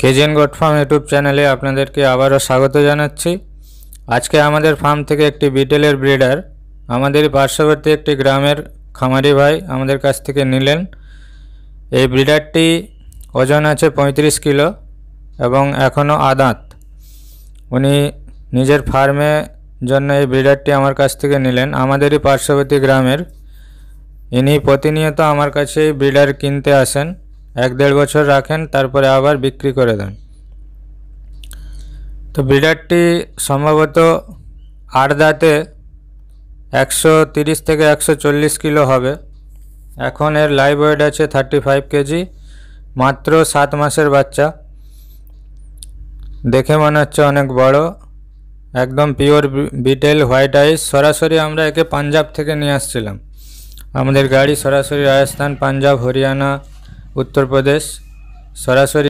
কেজেন goat farm YouTube চ্যানেলে আপনাদেরকে আবারও স্বাগত জানাচ্ছি। আজকে আমাদের ফার্ম থেকে একটি বিটেলের ব্রিডার, আমাদের পার্শ্ববর্তী একটি গ্রামের খামারি ভাই আমাদের কাছ থেকে নিলেন। এই ব্রিডারটি ওজন আছে পঁয়ত্রিশ কিলো এবং এখনও আদাঁত। উনি নিজের ফার্মে জন্য এই ব্রিডারটি আমার কাছ থেকে নিলেন। আমাদেরই পার্শ্ববর্তী গ্রামের। ইনি প্রতিনিয়ত আমার কাছে ব্রিডার কিনতে আসেন। এক দেড় বছর রাখেন, তারপরে আবার বিক্রি করে দেন। তো ব্রিডারটি সম্ভবত আট দাঁতে একশো তিরিশ থেকে একশো চল্লিশ কিলো হবে। এখন এর লাইভ ওয়েট আছে থার্টি ফাইভ কেজি, মাত্র সাত মাসের বাচ্চা। দেখে মনে হচ্ছে অনেক বড়, একদম পিওর বিটেল হোয়াইট আইস সরাসরি আমরা একে পাঞ্জাব থেকে নিয়ে আসছিলাম। আমাদের গাড়ি সরাসরি রাজস্থান, পাঞ্জাব, হরিয়ানা উত্তরপ্রদেশ সরাসরি